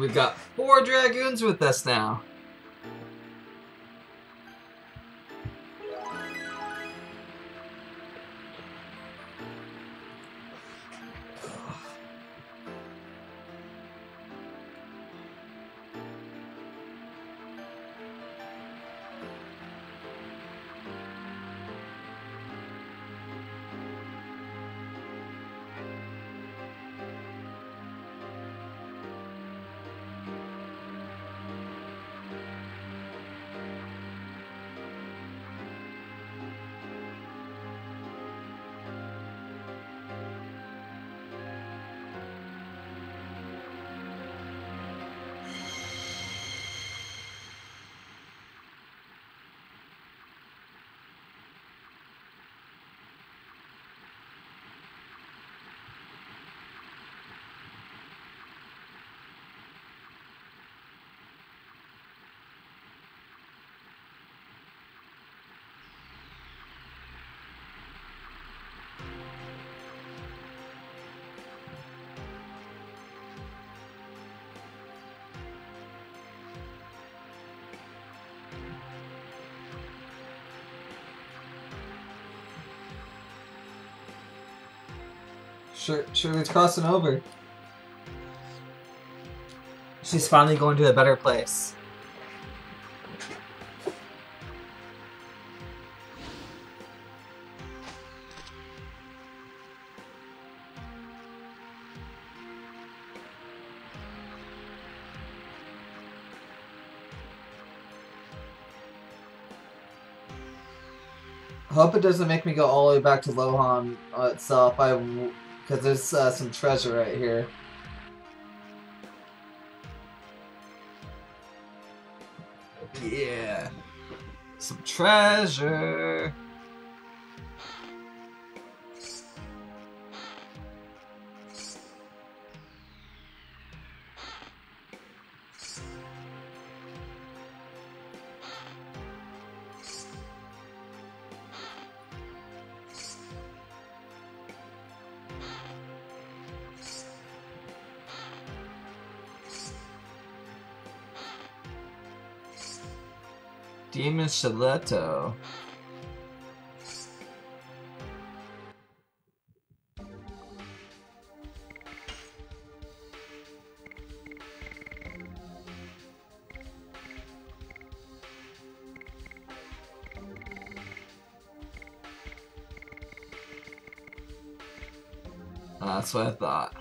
We've got four dragoons with us now. Sure, Shirley's crossing over. She's finally going to a better place. Hope it doesn't make me go all the way back to Lohan uh, itself. I, because there's uh, some treasure right here. Yeah, some treasure. Demon. That's what I thought.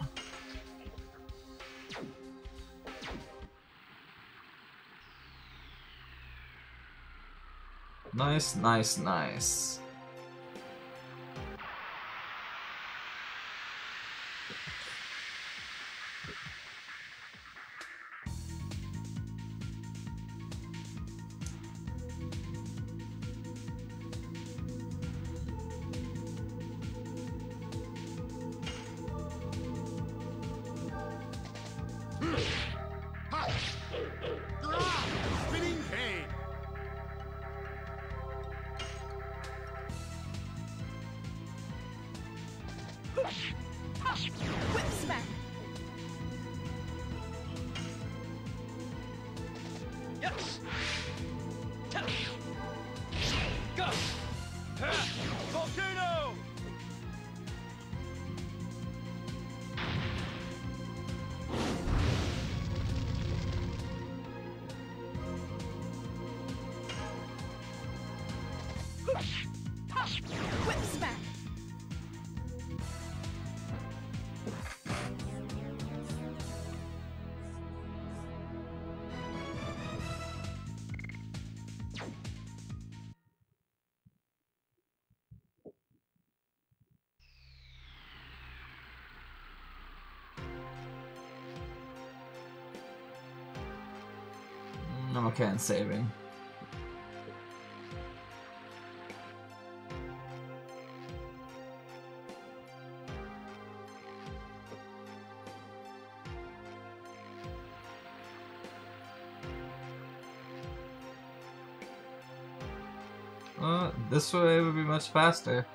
Nice, nice, nice. Mm, I'm okay saving. Uh, this way would be much faster.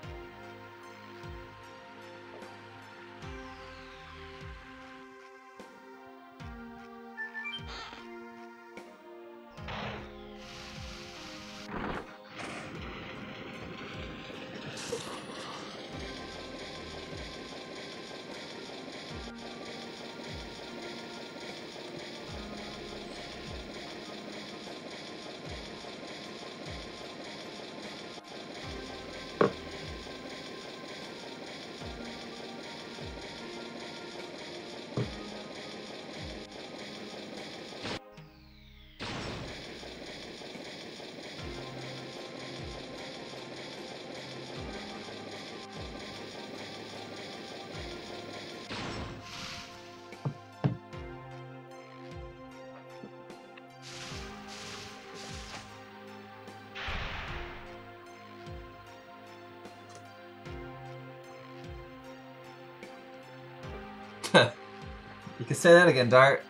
Say that again, Dart.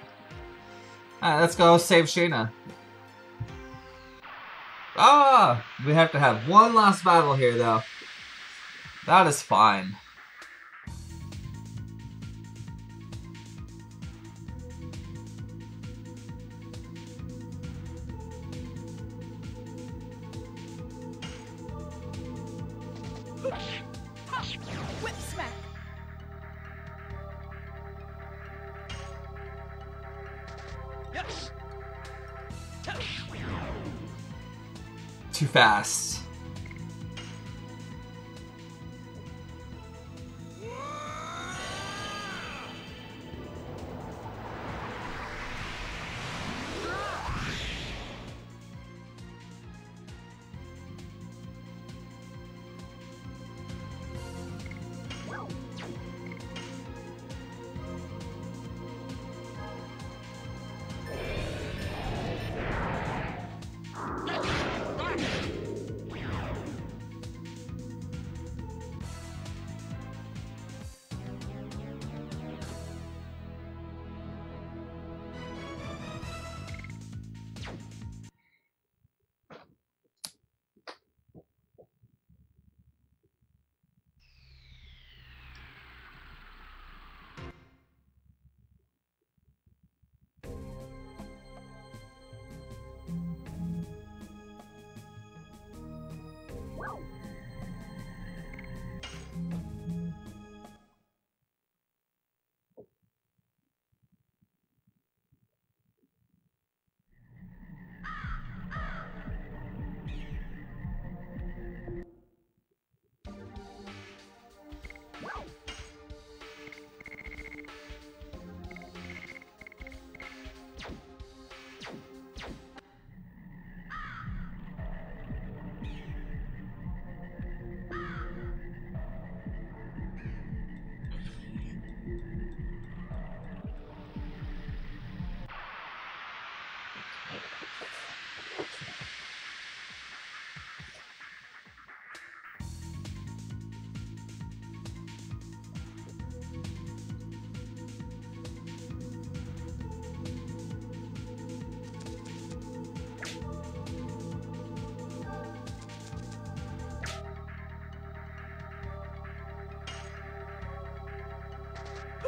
Alright, let's go save Shana. Ah! We have to have one last battle here, though. That is fine. Fast.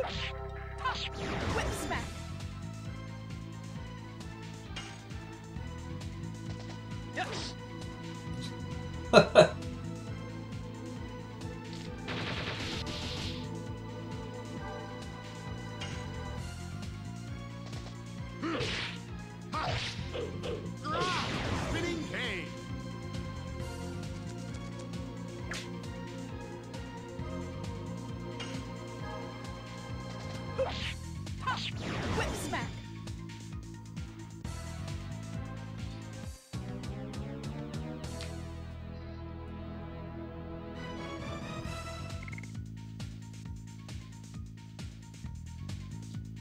Whip smack. Yes.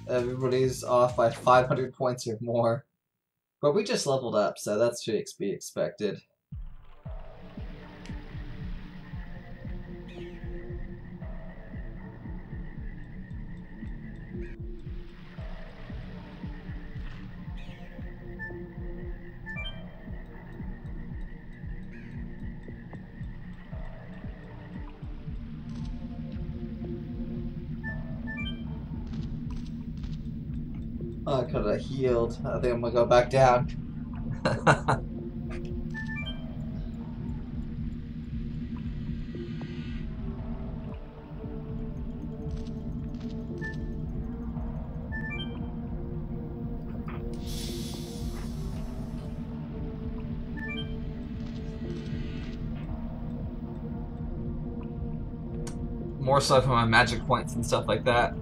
Everybody's off by 500 points or more. But we just leveled up, so that's to be expected. I think I'm gonna go back down. More so for my magic points and stuff like that.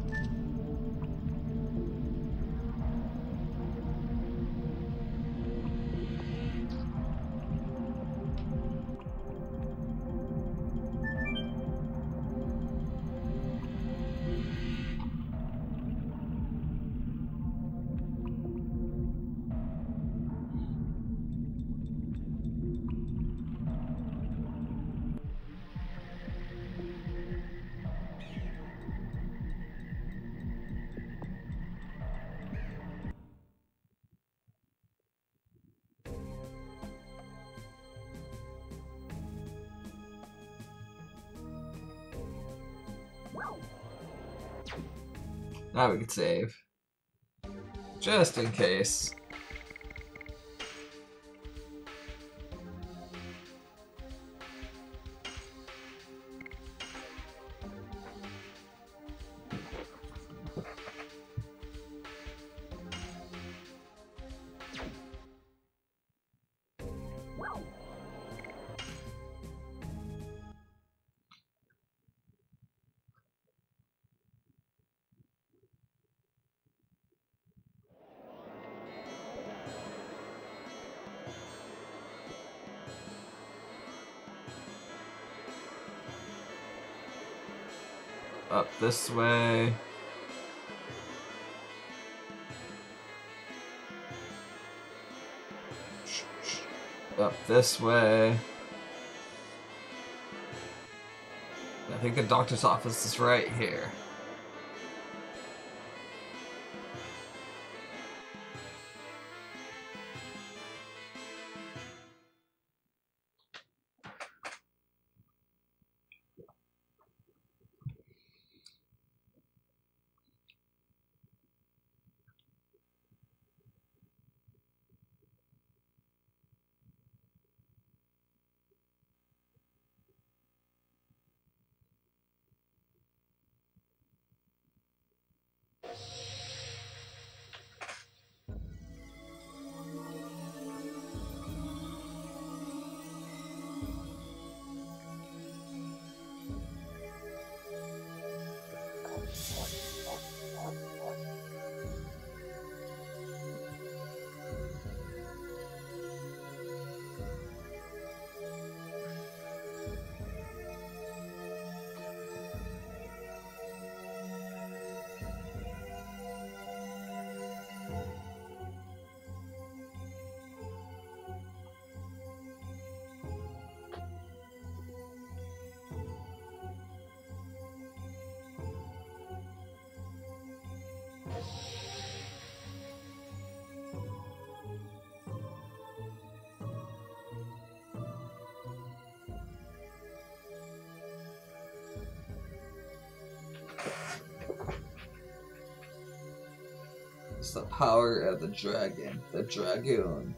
Now we can save. Just in case. This way. Up this way. I think the doctor's office is right here. It's the power of the dragon, the dragoon.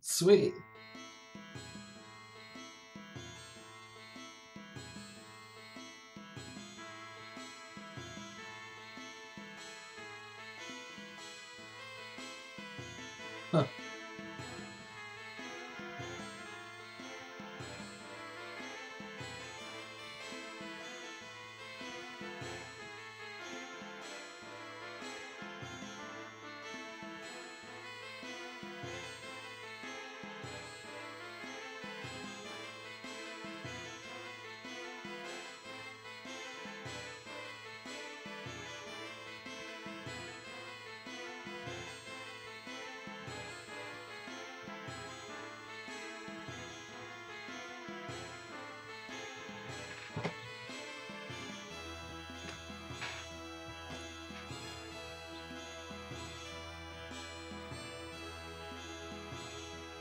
Sweet.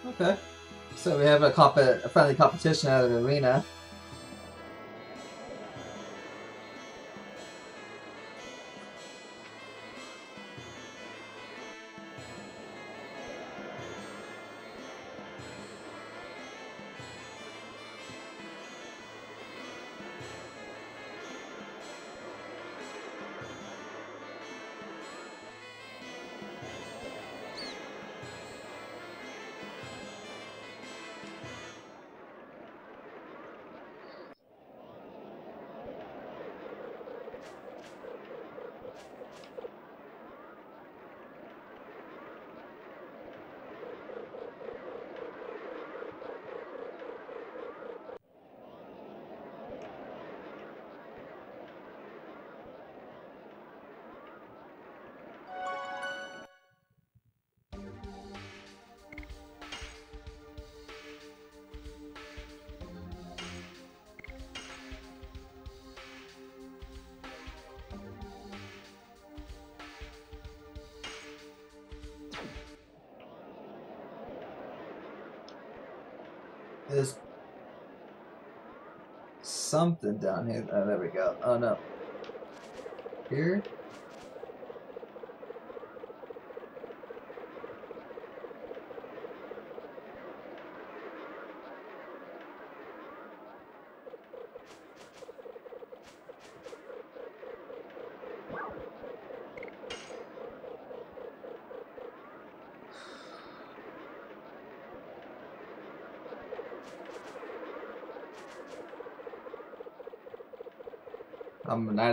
Okay. So we have a, a friendly competition out of the arena. There's something down here. Oh, there we go. Oh no. Here?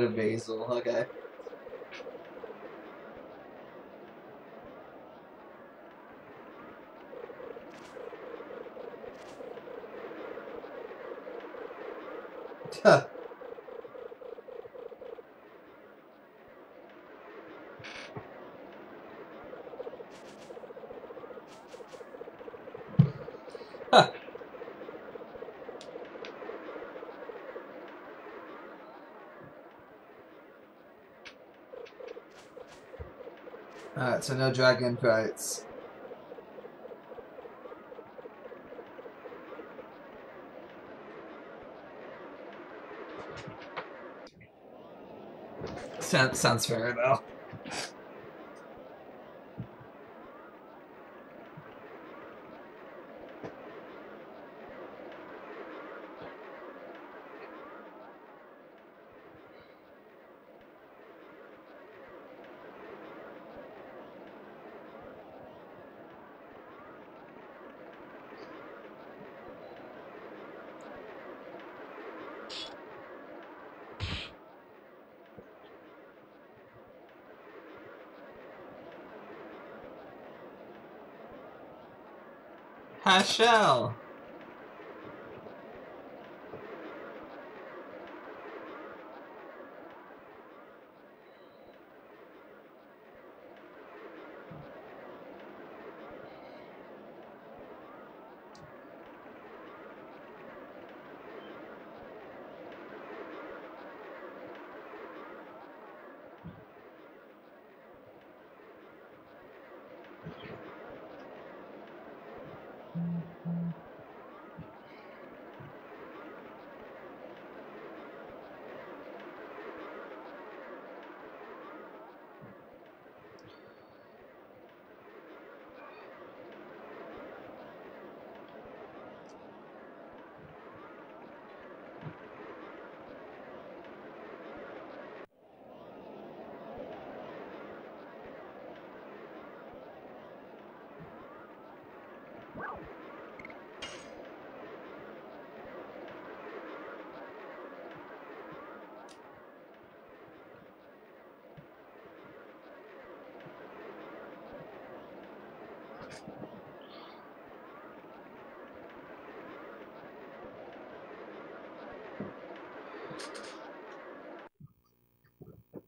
A of basil. Okay. Huh. So no dragon fights. Sounds, sounds fair though. Haschel!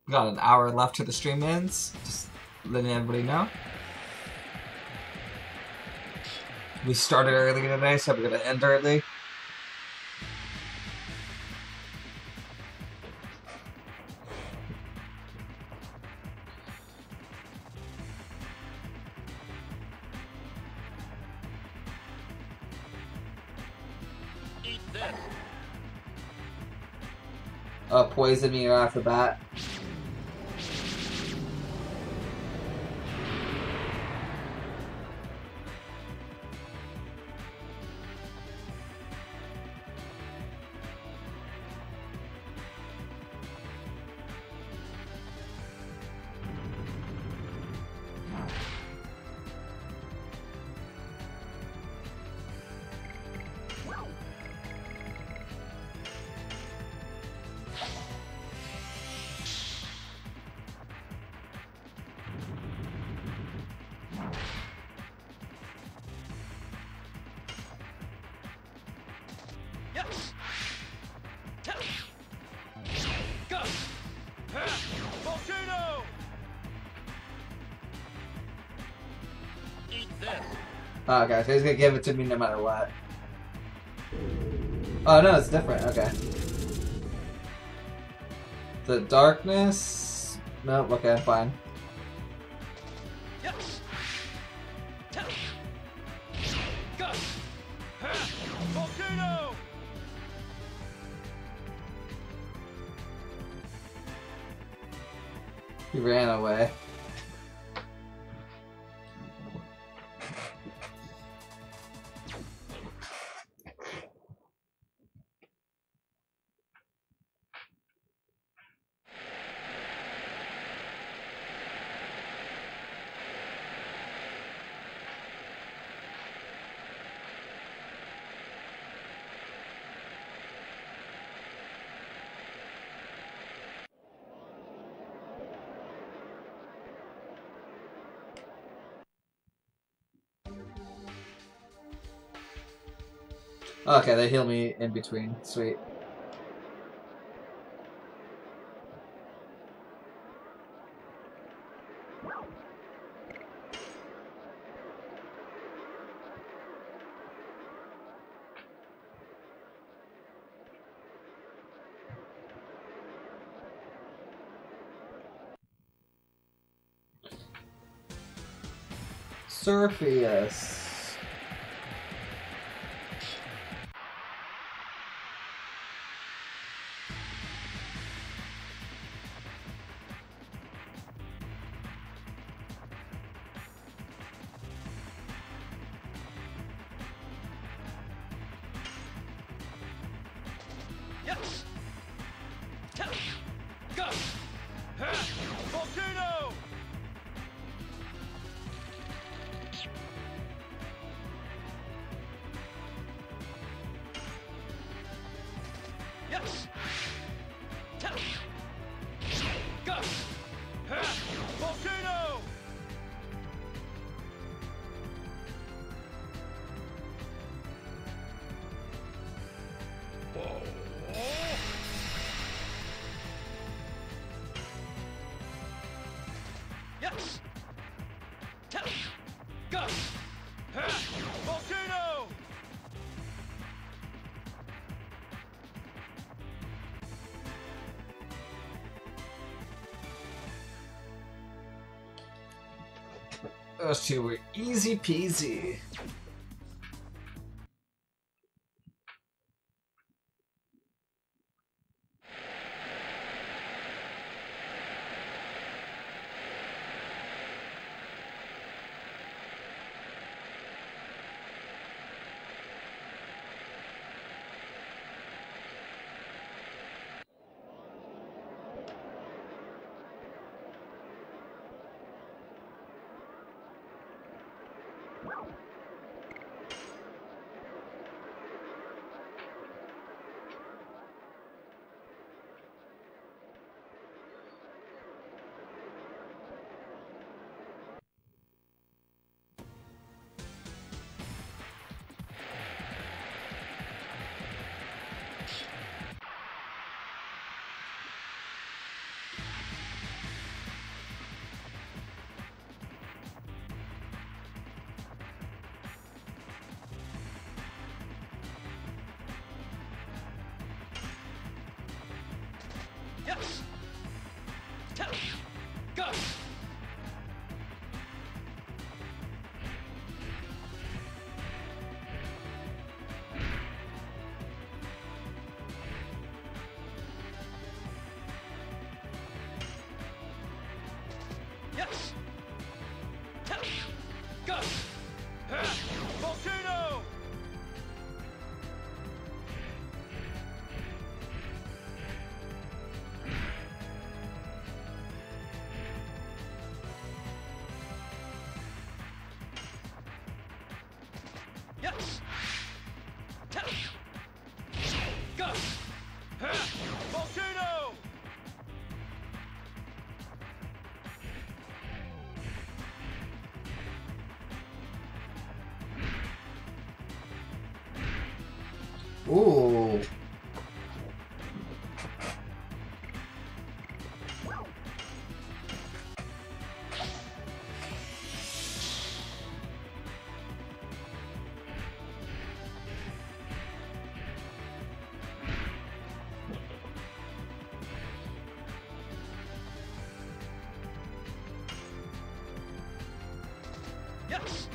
Got an hour left to the stream ends. Just letting everybody know. We started early today, so we're gonna end early. Eat this. Uh, poison me off the bat. Oh, okay, so he's gonna give it to me no matter what. Oh no, it's different. Okay. The darkness. Nope. Okay, fine. Okay, they heal me in between. Sweet. Surfius. Ha! those two were easy peasy. Yes! Yes!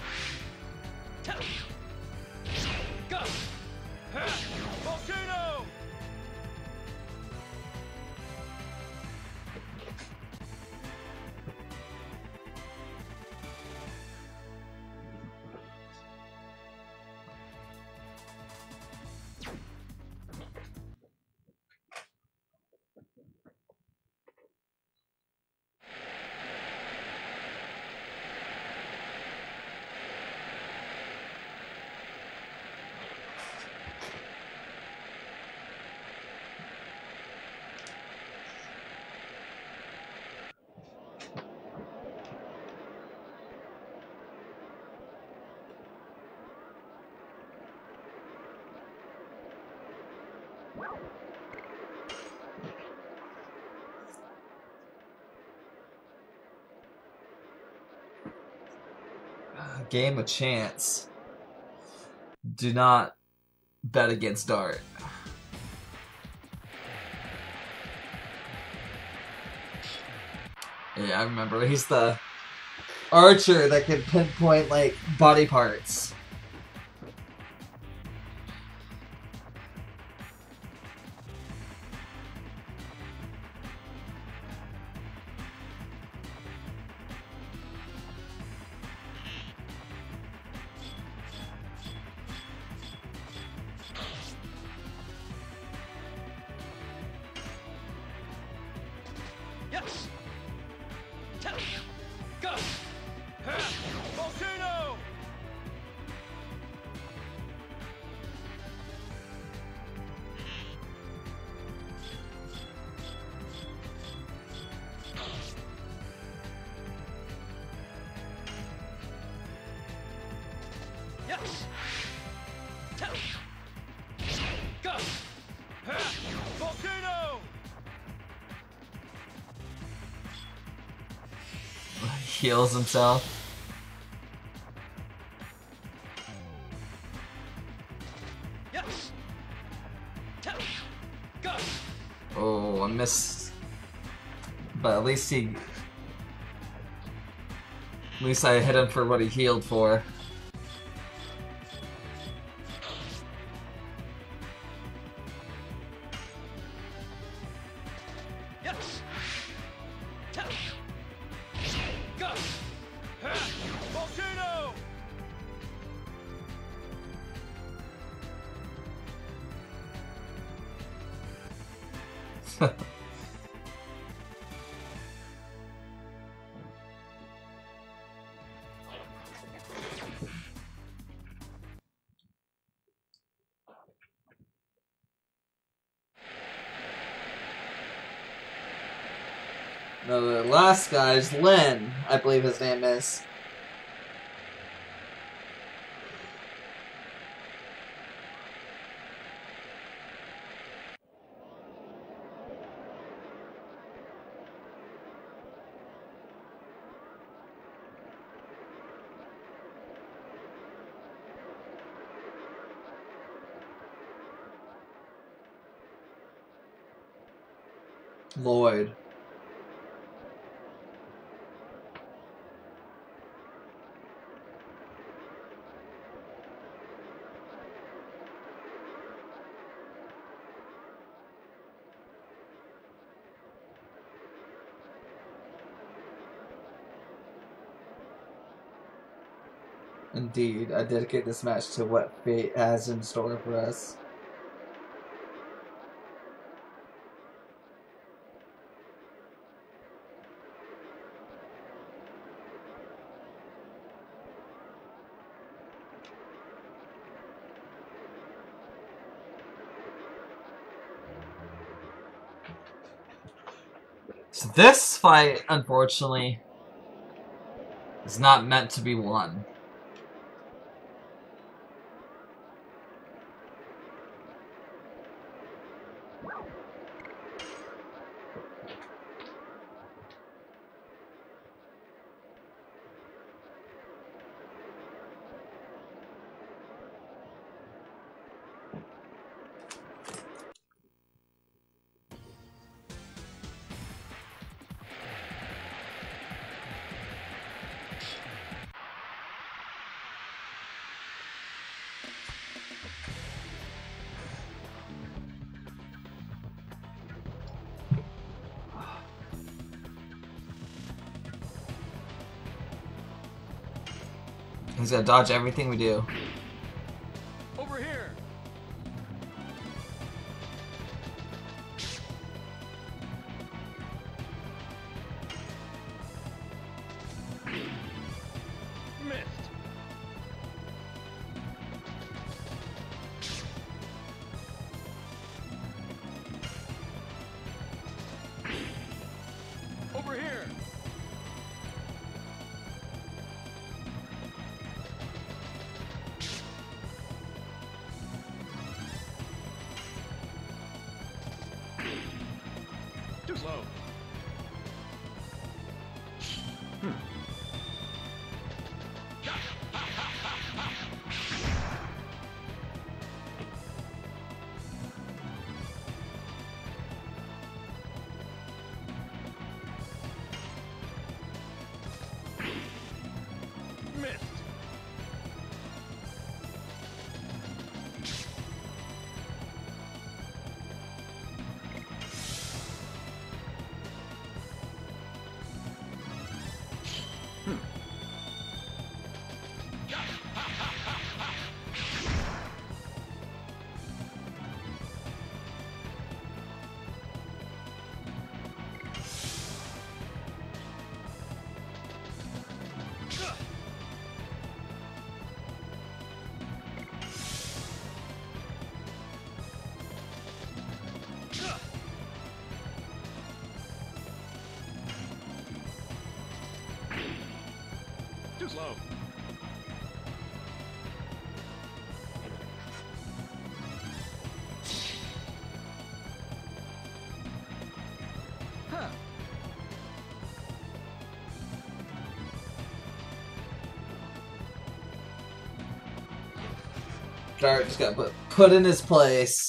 Game of chance. Do not bet against Dart. Yeah, I remember. He's the archer that can pinpoint like body parts. Heals himself. Yes. Go. Oh, I missed. But at least he. At least I hit him for what he healed for. The last guy is Lin, I believe his name is. Lloyd. Indeed, I dedicate this match to what fate has in store for us. So this fight, unfortunately, is not meant to be won. He's gonna dodge everything we do. Dart just got put put in his place.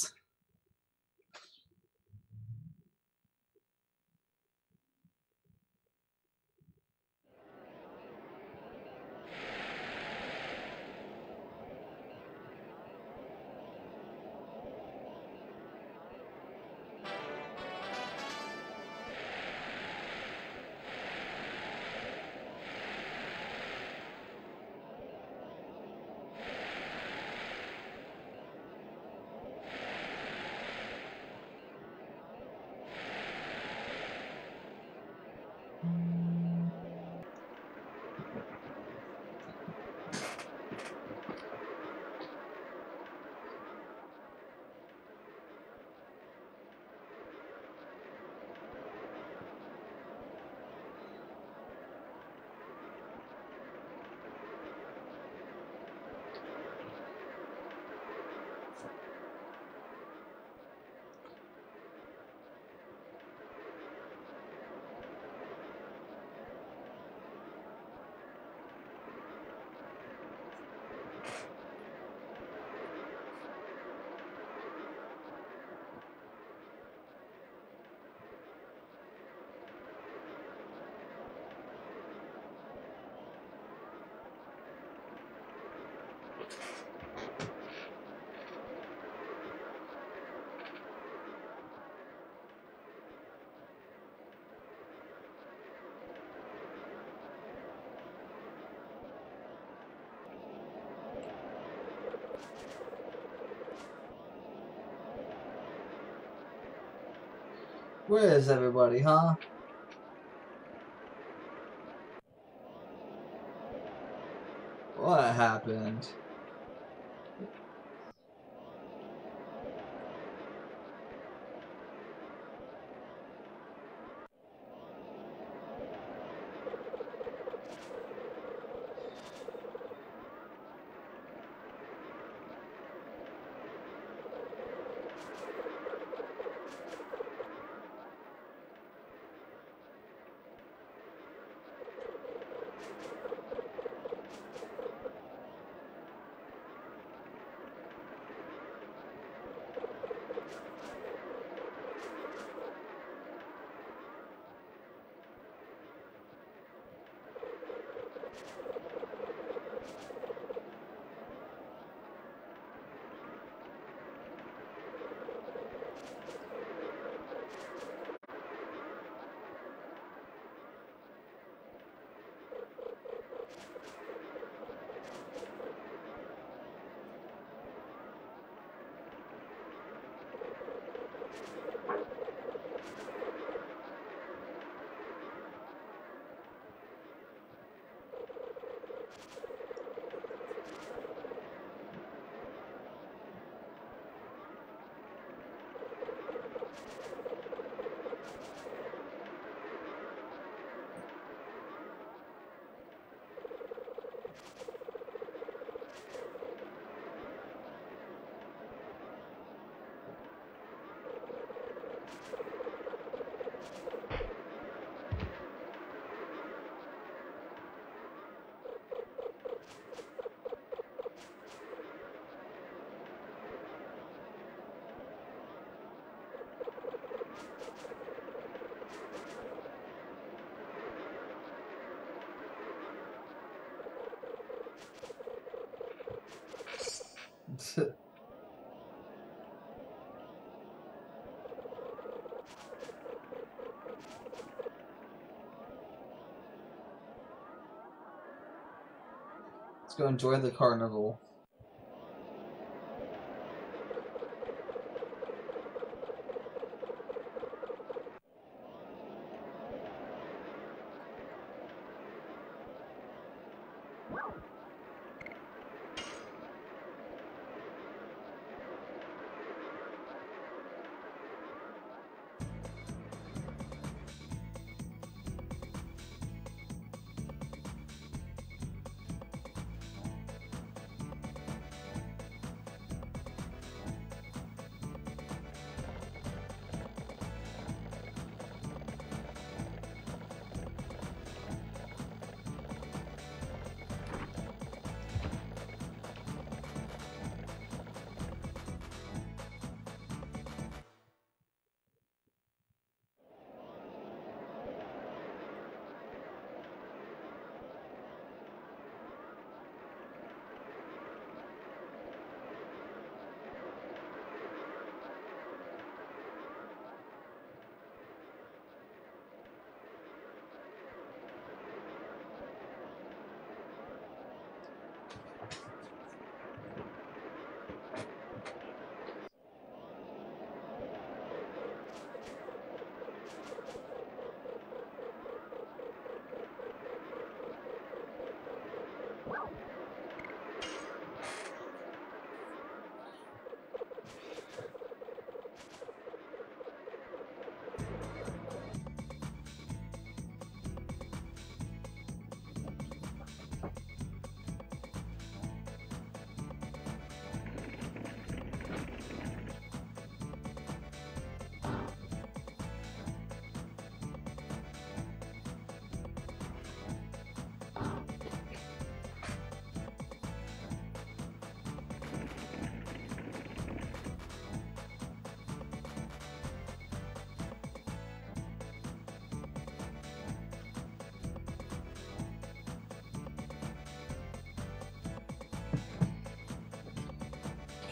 Where is everybody, huh? What happened? Let's go enjoy the carnival.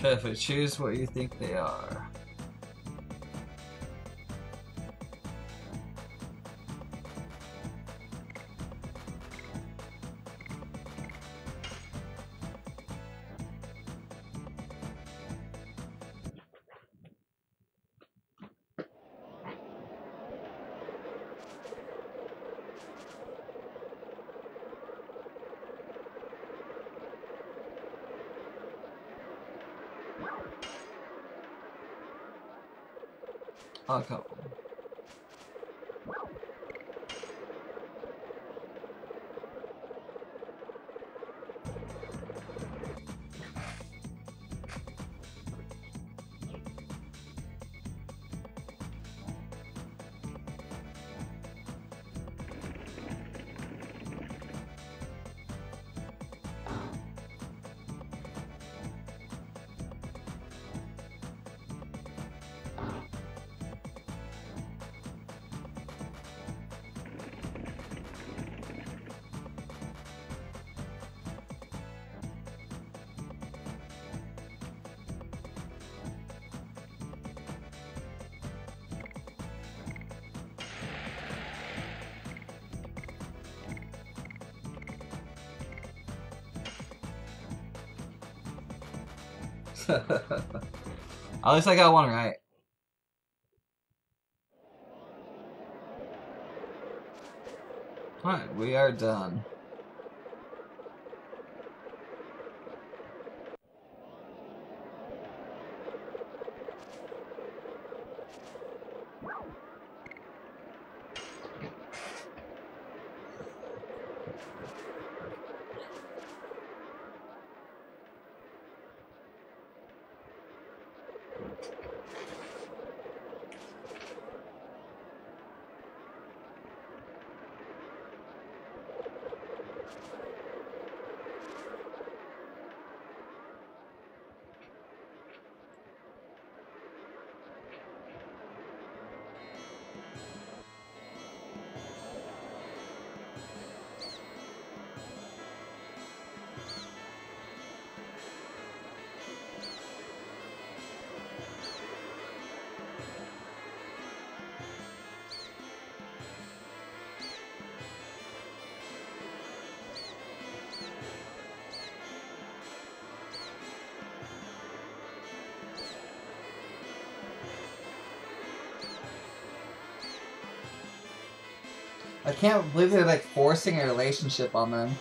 Perfect. Choose what you think they are. Oh, come on. At least I got one right. Alright, we are done. I can't believe they're like forcing a relationship on them.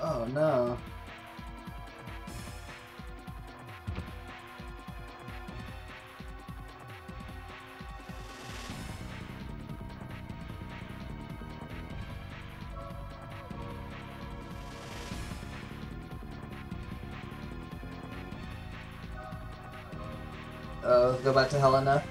Oh no. Uh, go back to Hellena.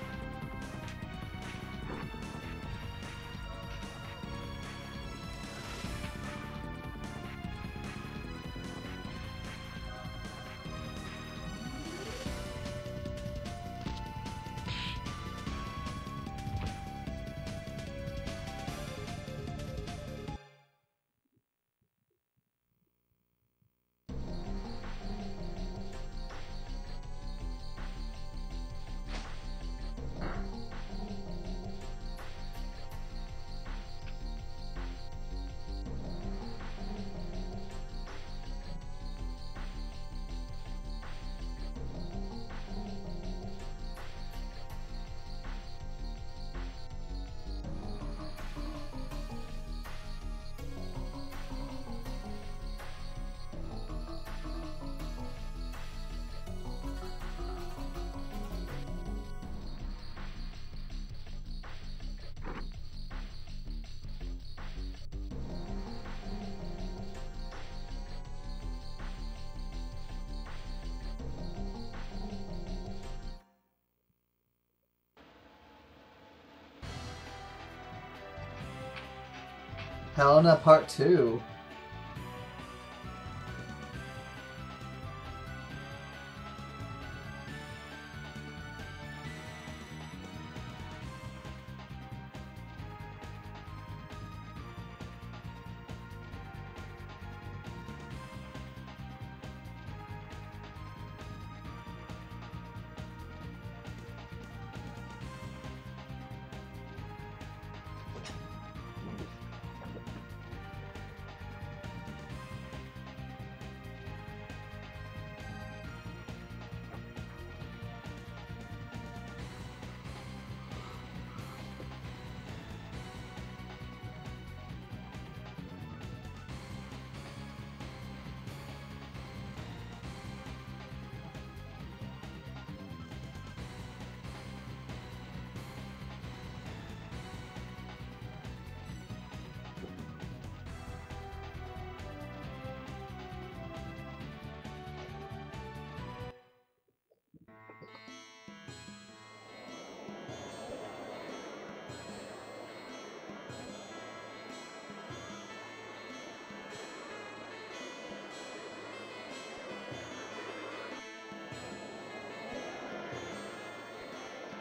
Hellena Part 2.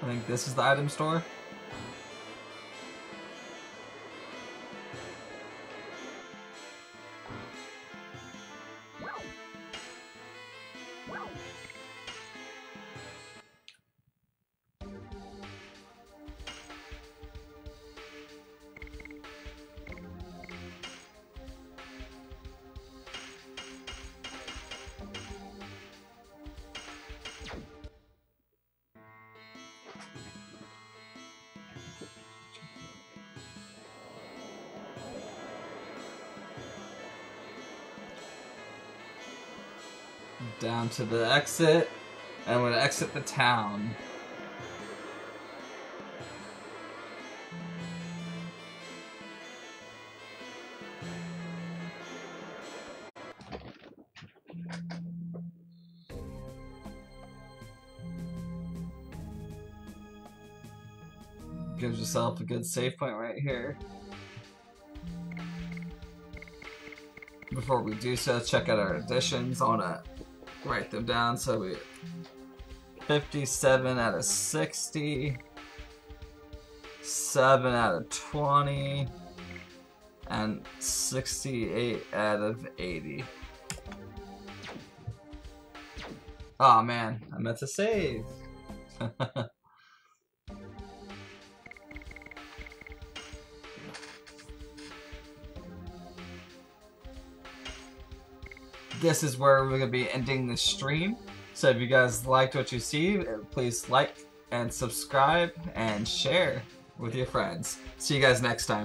I think this is the item store. Down to the exit, and I'm gonna exit the town. Gives yourself a good save point right here. Before we do so, check out our additions. I wanna write them down. So we 57 out of 60 7 out of 20 and 68 out of 80 oh man I meant to save this is where we're going to be ending the stream. So if you guys liked what you see, please like and subscribe and share with your friends. See you guys next time.